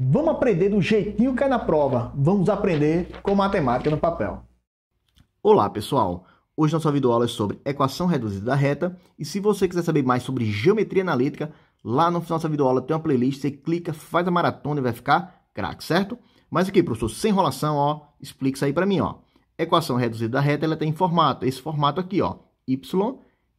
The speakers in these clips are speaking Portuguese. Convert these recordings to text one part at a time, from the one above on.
Vamos aprender do jeitinho que é na prova. Vamos aprender com matemática no papel. Olá, pessoal. Hoje nossa videoaula é sobre equação reduzida da reta. E se você quiser saber mais sobre geometria analítica, lá no final dessa videoaula tem uma playlist, você clica, faz a maratona e vai ficar craque, certo? Mas aqui, professor, sem enrolação, ó, explica isso aí para mim, ó. Equação reduzida da reta, ela tem formato, esse formato aqui, ó. Y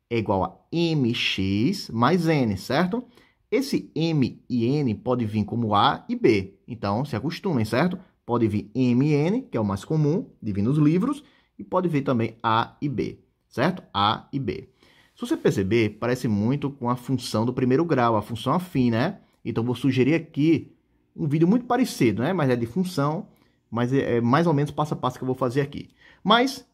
é igual a mx mais n, certo? Esse M e N pode vir como A e B. Então, se acostumem, certo? Pode vir M e N, que é o mais comum de vir nos livros, e pode vir também A e B, certo? A e B. Se você perceber, parece muito com a função do primeiro grau, a função afim, né? Então, vou sugerir aqui um vídeo muito parecido, né? Mas é de função, mas é, é mais ou menos passo a passo que eu vou fazer aqui. Mas,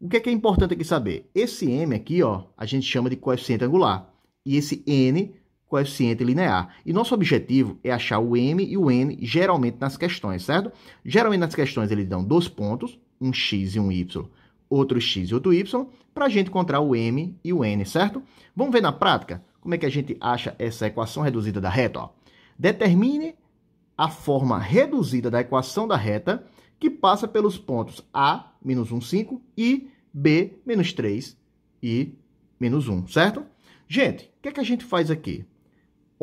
o que é, que é importante aqui saber? Esse M aqui, ó, a gente chama de coeficiente angular. E esse N coeficiente linear. E nosso objetivo é achar o m e o n geralmente nas questões, certo? Geralmente nas questões eles dão dois pontos, um x e um y, outro x e outro y, para a gente encontrar o m e o n, certo? Vamos ver na prática como é que a gente acha essa equação reduzida da reta. Ó. Determine a forma reduzida da equação da reta que passa pelos pontos a, menos 1, 5, e b, menos 3 e menos 1, certo? Gente, o que, é que a gente faz aqui?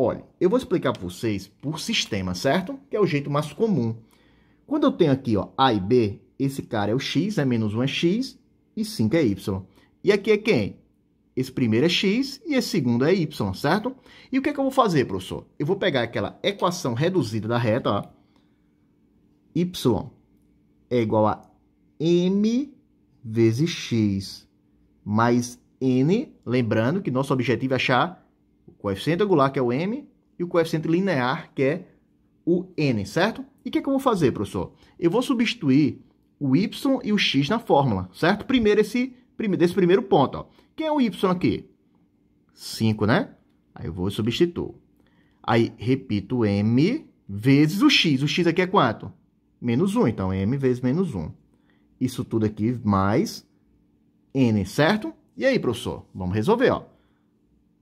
Olha, eu vou explicar para vocês por sistema, certo? Que é o jeito mais comum. Quando eu tenho aqui ó, A e B, esse cara é o X, é menos 1 é X e 5 é Y. E aqui é quem? Esse primeiro é X e esse segundo é Y, certo? E o que, é que eu vou fazer, professor? Eu vou pegar aquela equação reduzida da reta, ó. Y é igual a M vezes X mais N, lembrando que nosso objetivo é achar coeficiente angular, que é o m, e o coeficiente linear, que é o n, certo? E o que, é que eu vou fazer, professor? Eu vou substituir o y e o x na fórmula, certo? Primeiro esse, desse primeiro ponto. Ó. Quem é o y aqui? 5, né? Aí eu vou substituir. Aí repito m vezes o x. O x aqui é quanto? Menos 1. Então, m vezes menos 1. Isso tudo aqui mais n, certo? E aí, professor? Vamos resolver, ó.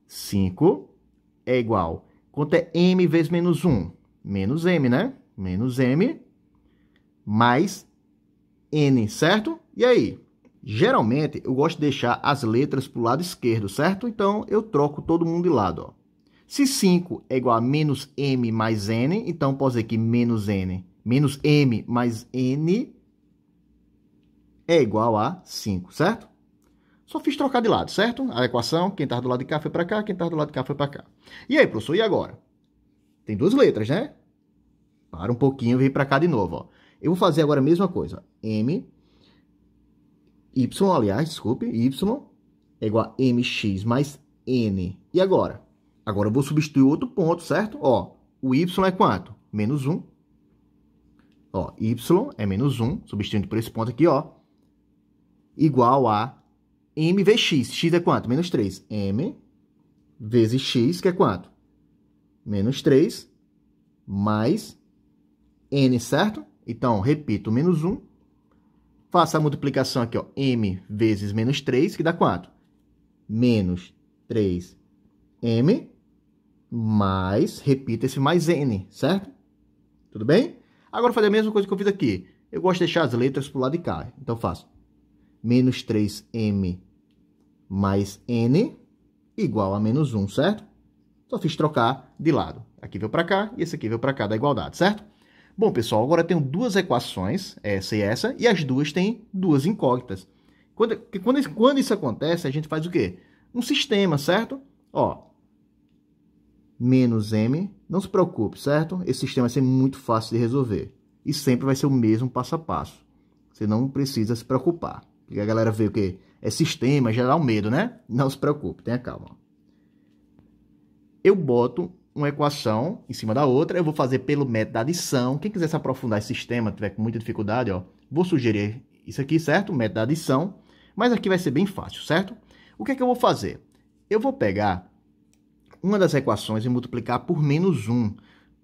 5 é igual. Quanto é m vezes menos 1? Menos m, né? Menos m mais n, certo? E aí? Geralmente, eu gosto de deixar as letras para o lado esquerdo, certo? Então, eu troco todo mundo de lado, ó. Se 5 é igual a menos m mais n, então posso dizer que menos n, menos m mais n é igual a 5, certo? Só fiz trocar de lado, certo? A equação, quem estava do lado de cá foi para cá, quem estava do lado de cá foi para cá. E aí, professor, e agora? Tem duas letras, né? Para um pouquinho vem para cá de novo, ó. Eu vou fazer agora a mesma coisa. M, Y, aliás, desculpe, Y é igual a MX mais N. E agora? Agora eu vou substituir outro ponto, certo? Ó, o Y é quanto? Menos 1. Ó, Y é menos 1, substituindo por esse ponto aqui, ó. Igual a m vezes x. x é quanto? Menos 3. m vezes x, que é quanto? Menos 3 mais n, certo? Então, repito, menos 1. Faça a multiplicação aqui, ó. m vezes menos 3, que dá quanto? Menos 3m mais, repita esse mais n, certo? Tudo bem? Agora, fazer a mesma coisa que eu fiz aqui. Eu gosto de deixar as letras para o lado de cá. Então, faço menos 3m mais n igual a menos 1, certo? Só fiz trocar de lado. Aqui veio para cá e esse aqui veio para cá da igualdade, certo? Bom, pessoal, agora eu tenho duas equações, essa e essa, e as duas têm duas incógnitas. Quando, quando, quando isso acontece, a gente faz o quê? Um sistema, certo? Ó, menos m, não se preocupe, certo? Esse sistema vai ser muito fácil de resolver. E sempre vai ser o mesmo passo a passo. Você não precisa se preocupar. Porque a galera vê o quê? É sistema, dá um medo, né? Não se preocupe, tenha calma. Eu boto uma equação em cima da outra, eu vou fazer pelo método da adição. Quem quiser se aprofundar esse sistema, tiver com muita dificuldade, ó, vou sugerir isso aqui, certo? O método da adição. Mas aqui vai ser bem fácil, certo? O que é que eu vou fazer? Eu vou pegar uma das equações e multiplicar por menos 1.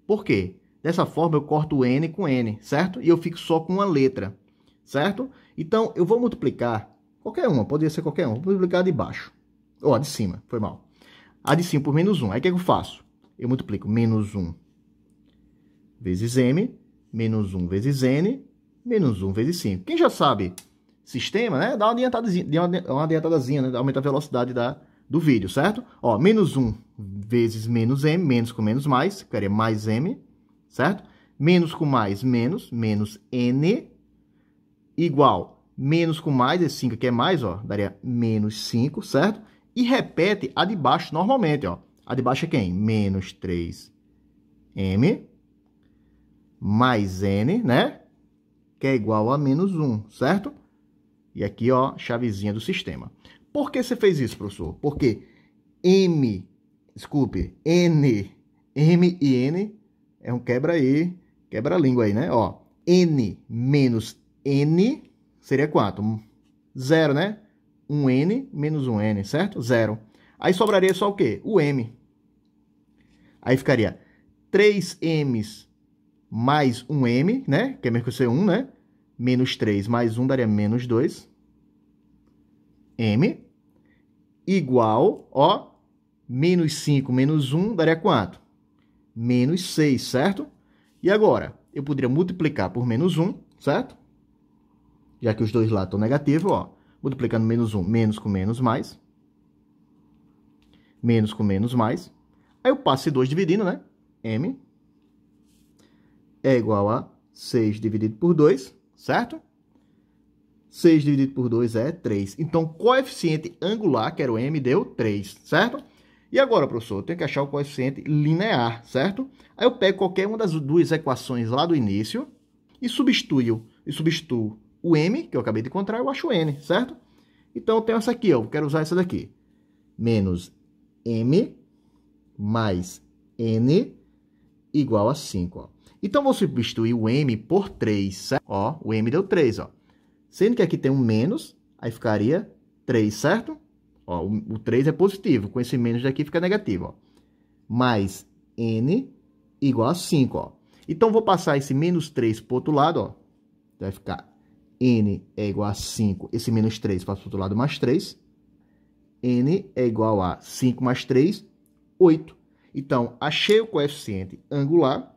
Por quê? Dessa forma eu corto o n com n, certo? E eu fico só com uma letra, certo? Então, eu vou multiplicar Qualquer uma, poderia ser qualquer uma. Vou multiplicar de baixo. Ou a de cima, foi mal. A de cima por menos 1. Aí o que, é que eu faço? Eu multiplico menos 1 vezes m, menos 1 vezes n, menos 1 vezes 5. Quem já sabe sistema, né? Dá uma adiantadazinha, uma adiantadazinha né? Aumenta a velocidade da, do vídeo, certo? Ó, menos 1 vezes menos m, menos com menos mais, ficaria mais m, certo? Menos com mais, menos, menos n, igual menos com mais, esse 5 aqui é mais, ó, daria menos 5, certo? E repete a de baixo normalmente, ó. A de baixo é quem? Menos 3m mais n, né? Que é igual a menos 1, certo? E aqui, ó, chavezinha do sistema. Por que você fez isso, professor? Porque m, desculpe, n, m e n é um quebra aí, quebra-língua aí, né? Ó, n menos n seria quanto? Zero, né? Um n menos um n, certo? Zero. Aí sobraria só o quê? O m. Aí ficaria 3m's mais um m, né? Que é mesmo que ser 1, né? Menos 3 mais 1 daria menos 2. m. Igual, ó, menos 5 menos 1 daria quanto? Menos 6, certo? E agora, eu poderia multiplicar por menos 1, certo? Já que os dois lados estão negativos, ó. Multiplicando menos 1, menos com menos mais. Menos com menos mais. Aí eu passo esse 2 dividindo, né? M é igual a 6 dividido por 2, certo? 6 dividido por 2 é 3. Então, coeficiente angular, que era o M, deu 3, certo? E agora, professor, eu tenho que achar o coeficiente linear, certo? Aí eu pego qualquer uma das duas equações lá do início e substituo, e substituo o M, que eu acabei de encontrar, eu acho o N, certo? Então, eu tenho essa aqui, ó, eu quero usar essa daqui. Menos M mais N igual a 5, ó. Então, vou substituir o M por 3, certo? Ó, o M deu 3, ó. Sendo que aqui tem um menos, aí ficaria 3, certo? Ó, o, o 3 é positivo, com esse menos daqui fica negativo, ó. Mais N igual a 5, ó. Então, vou passar esse menos 3 para o outro lado, ó. Vai ficar N é igual a 5, esse menos 3 passa para o outro lado, mais 3. N é igual a 5 mais 3, 8. Então, achei o coeficiente angular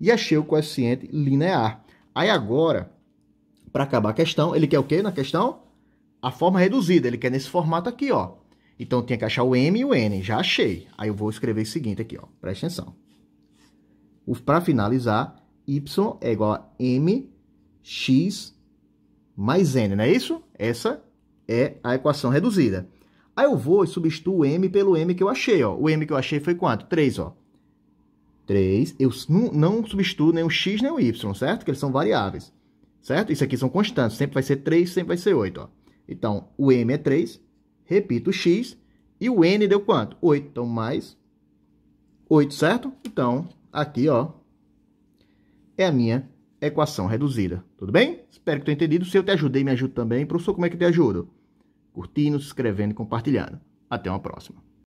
e achei o coeficiente linear. Aí agora, para acabar a questão, ele quer o quê na questão? A forma reduzida, ele quer nesse formato aqui, ó. Então, tinha que achar o M e o N, já achei. Aí eu vou escrever o seguinte aqui, ó, presta atenção. Para finalizar, Y é igual a MX mais N, não é isso? Essa é a equação reduzida. Aí eu vou e substituo o M pelo M que eu achei, ó. O M que eu achei foi quanto? 3, ó. 3. Eu não, não substituo nem o X nem o Y, certo? Que eles são variáveis, certo? Isso aqui são constantes. Sempre vai ser 3, sempre vai ser 8, ó. Então, o M é 3. Repito o X. E o N deu quanto? 8. Então, mais 8, certo? Então, aqui, ó, é a minha equação reduzida. Tudo bem? Espero que tenha entendido. Se eu te ajudei, me ajude também. Professor, como é que te ajudo? curtindo, se inscrevendo e compartilhando. Até uma próxima.